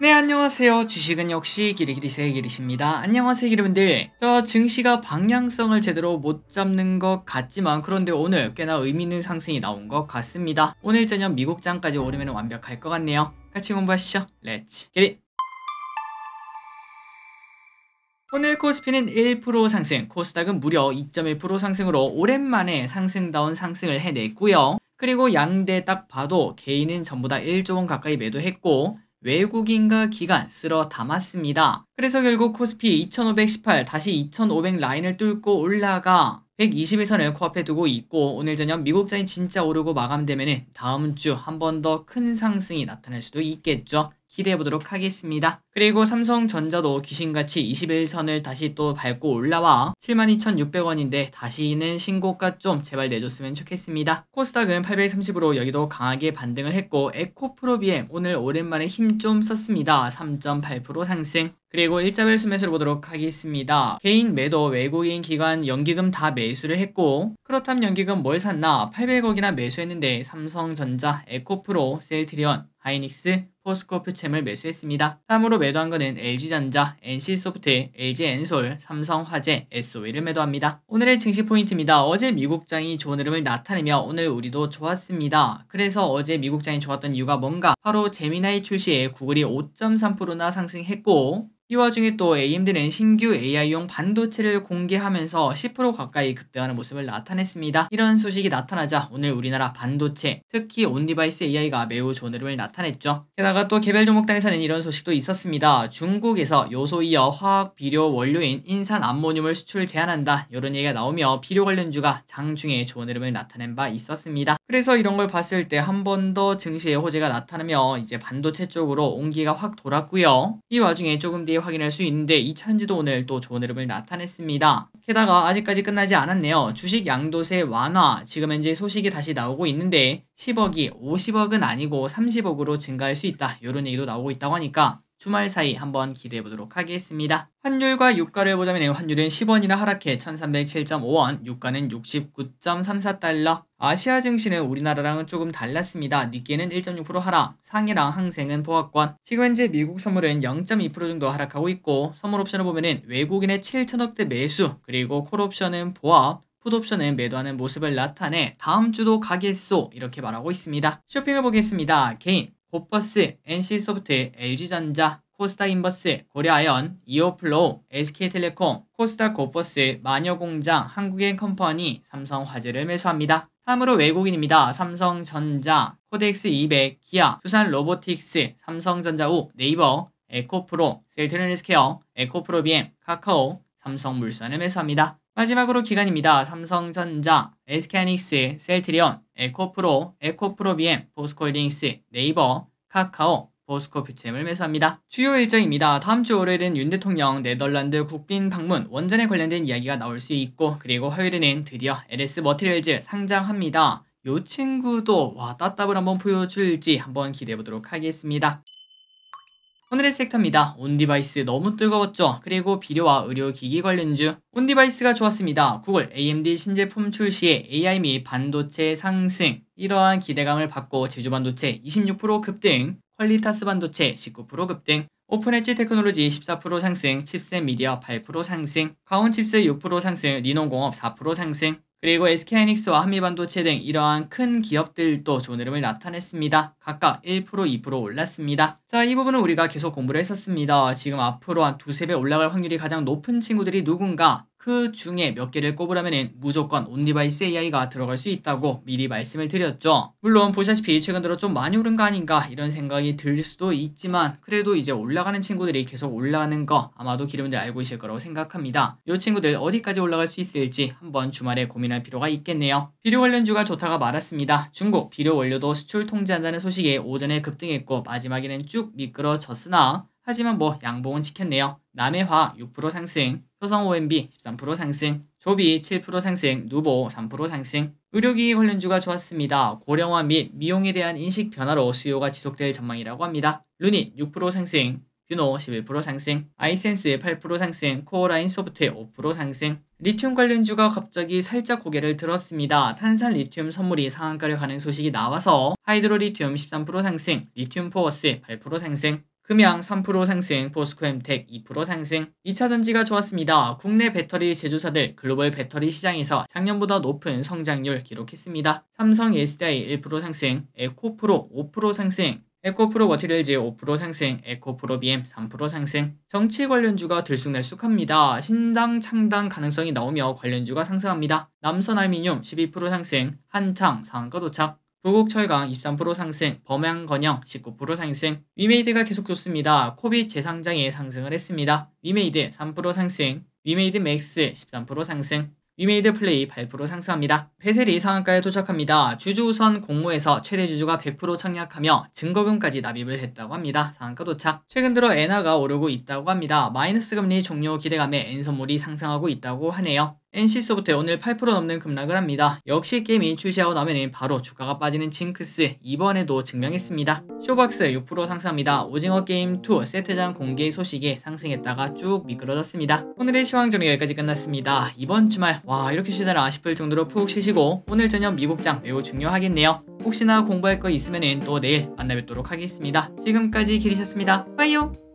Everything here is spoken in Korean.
네 안녕하세요. 주식은 역시 기리기리세 기리십니다. 안녕하세요 기리분들. 저 증시가 방향성을 제대로 못 잡는 것 같지만 그런데 오늘 꽤나 의미 있는 상승이 나온 것 같습니다. 오늘 저녁 미국장까지 오르면 완벽할 것 같네요. 같이 공부하시죠. Let's 기리 오늘 코스피는 1% 상승, 코스닥은 무려 2.1% 상승으로 오랜만에 상승다운 상승을 해냈고요. 그리고 양대 딱 봐도 개인은 전부 다 1조 원 가까이 매도했고 외국인과 기관 쓸어 담았습니다. 그래서 결국 코스피 2518 다시 2500 라인을 뚫고 올라가 121선을 코앞에 두고 있고 오늘 저녁 미국장이 진짜 오르고 마감되면 다음 주 한 번 더 큰 상승이 나타날 수도 있겠죠. 기대해 보도록 하겠습니다. 그리고 삼성전자도 귀신같이 21선을 다시 또 밟고 올라와 72,600원인데 다시는 신고가 좀 제발 내줬으면 좋겠습니다. 코스닥은 830으로 여기도 강하게 반등을 했고 에코프로비엠 오늘 오랜만에 힘 좀 썼습니다. 3.8% 상승. 그리고 일자별 수매수를 보도록 하겠습니다. 개인 매도, 외국인 기관, 연기금 다 매수를 했고 그렇다면 연기금 뭘 샀나? 800억이나 매수했는데 삼성전자, 에코프로, 셀트리온, 하이닉스, 포스코 퓨챔을 매수했습니다. 다음으로 매도한 것은 LG전자, NC소프트, LG엔솔, 삼성화재, S-Oil을 매도합니다. 오늘의 증시 포인트입니다. 어제 미국장이 좋은 흐름을 나타내며 오늘 우리도 좋았습니다. 그래서 어제 미국장이 좋았던 이유가 뭔가? 바로 제미나이 출시에 구글이 5.3%나 상승했고 이 와중에 또 AMD는 신규 AI용 반도체를 공개하면서 10% 가까이 급등하는 모습을 나타냈습니다. 이런 소식이 나타나자 오늘 우리나라 반도체, 특히 on-device AI가 매우 좋은 흐름을 나타냈죠. 게다가 또 개별 종목단에서는 이런 소식도 있었습니다. 중국에서 요소 이어 화학 비료 원료인 인산 암모늄을 수출 제한한다. 이런 얘기가 나오며 비료 관련주가 장중에 좋은 흐름을 나타낸 바 있었습니다. 그래서 이런 걸 봤을 때 한 번 더 증시의 호재가 나타나며 이제 반도체 쪽으로 온기가 확 돌았고요. 이 와중에 조금 뒤에 확인할 수 있는데 이 찬지도 오늘 또 좋은 흐름을 나타냈습니다. 게다가 아직까지 끝나지 않았네요. 주식 양도세 완화 지금 현재 소식이 다시 나오고 있는데 10억이 50억은 아니고 30억으로 증가할 수 있다. 이런 얘기도 나오고 있다고 하니까 주말 사이 한번 기대해 보도록 하겠습니다. 환율과 유가를 보자면 환율은 10원이나 하락해 1307.5원, 유가는 69.34달러. 아시아 증시는 우리나라랑은 조금 달랐습니다. 니케는 1.6% 하락, 상해랑 항생은 보합권. 지금 현재 미국 선물은 0.2% 정도 하락하고 있고 선물 옵션을 보면은 외국인의 7천억대 매수, 그리고 콜 옵션은 보합, 풋옵션은 매도하는 모습을 나타내 다음 주도 가겠소 이렇게 말하고 있습니다. 쇼핑을 보겠습니다. 개인 곱버스, NC소프트, LG전자, 코스닥 인버스, 고려아연, 이오플로우, SK텔레콤, 코스닥 곱버스, 마녀공장, 한국앤컴퍼니, 삼성화재를 매수합니다. 다음으로 외국인입니다. 삼성전자, 코덱스 200, 기아, 두산 로보틱스, 삼성전자우, 네이버, 에코프로, 셀트리온헬스케어, 에코프로비엠, 카카오, 삼성물산을 매수합니다. 마지막으로 기관입니다. 삼성전자, SK하닉스, 셀트리온, 에코프로, 에코프로비엠, 포스코홀딩스, 네이버, 카카오, 포스코 퓨챔을 매수합니다. 주요 일정입니다. 다음 주 월요일은 윤 대통령 네덜란드 국빈 방문 원전에 관련된 이야기가 나올 수 있고 그리고 화요일에는 드디어 LS 머티리얼즈 상장합니다. 요 친구도 와 따따블을 한번 보여줄지 한번 기대해 보도록 하겠습니다. 오늘의 섹터입니다. on-device 너무 뜨거웠죠? 그리고 비료와 의료기기 관련주 on-device가 좋았습니다. 구글 AMD 신제품 출시에 AI 및 반도체 상승 이러한 기대감을 받고 제주 반도체 26% 급등 퀄리타스 반도체 19% 급등 오픈 엣지 테크놀로지 14% 상승, 칩스앤미디어 8% 상승, 가온 칩스 6% 상승, 리노공업 4% 상승, 그리고 SK하이닉스와 한미반도체 등 이러한 큰 기업들도 좋은 흐름을 나타냈습니다. 각각 1%, 2% 올랐습니다. 자, 이 부분은 우리가 계속 공부를 했었습니다. 지금 앞으로 한 두세 배 올라갈 확률이 가장 높은 친구들이 누군가 그 중에 몇 개를 꼽으라면 무조건 on-device AI가 들어갈 수 있다고 미리 말씀을 드렸죠. 물론 보시다시피 최근 들어 좀 많이 오른 거 아닌가 이런 생각이 들 수도 있지만 그래도 이제 올라가는 친구들이 계속 올라가는 거 아마도 기름들 알고 있을 거라고 생각합니다. 이 친구들 어디까지 올라갈 수 있을지 한번 주말에 고민할 필요가 있겠네요. 비료 관련주가 좋다가 말았습니다. 중국 비료 원료도 수출 통제한다는 소식에 오전에 급등했고 마지막에는 쭉 미끄러졌으나 하지만 뭐 양봉은 지켰네요. 남해화학 6% 상승, 효성 OMB 13% 상승, 조비 7% 상승, 누보 3% 상승. 의료기기 관련주가 좋았습니다. 고령화 및 미용에 대한 인식 변화로 수요가 지속될 전망이라고 합니다. 루닛 6% 상승, 뷰노 11% 상승, 아이센스 8% 상승, 코어라인 소프트 5% 상승. 리튬 관련주가 갑자기 살짝 고개를 들었습니다. 탄산 리튬 선물이 상한가를 가는 소식이 나와서 하이드로 리튬 13% 상승, 리튬 포어스 8% 상승, 금양 3% 상승, 포스코엠텍 2% 상승. 2차 전지가 좋았습니다. 국내 배터리 제조사들 글로벌 배터리 시장에서 작년보다 높은 성장률 기록했습니다. 삼성 SDI 1% 상승, 에코프로 5% 상승, 에코프로 머티리얼즈 5% 상승, 에코프로 BM 3% 상승. 정치 관련주가 들쑥날쑥합니다. 신당 창당 가능성이 나오며 관련주가 상승합니다. 남선알미늄 12% 상승, 한창 상한가 도착. 부국철강 23% 상승, 범양건영 19% 상승, 위메이드가 계속 좋습니다. 코빗 재상장에 상승을 했습니다. 위메이드 3% 상승, 위메이드 맥스 13% 상승, 위메이드 플레이 8% 상승합니다. 베셀이 상한가에 도착합니다. 주주 우선 공모에서 최대 주주가 100% 청약하며 증거금까지 납입을 했다고 합니다. 상한가 도착. 최근 들어 엔화가 오르고 있다고 합니다. 마이너스 금리 종료 기대감에 엔선물이 상승하고 있다고 하네요. NC소프트 오늘 8% 넘는 급락을 합니다. 역시 게임이 출시하고 나면 바로 주가가 빠지는 징크스 이번에도 증명했습니다. 쇼박스 6% 상승합니다. 오징어 게임 2 세트장 공개 소식에 상승했다가 쭉 미끄러졌습니다. 오늘의 시황전이 여기까지 끝났습니다. 이번 주말 와 이렇게 쉬다라 싶을 정도로 푹 쉬시고 오늘 저녁 미국장 매우 중요하겠네요. 혹시나 공부할 거 있으면 또 내일 만나 뵙도록 하겠습니다. 지금까지 길이셨습니다. 빠이요!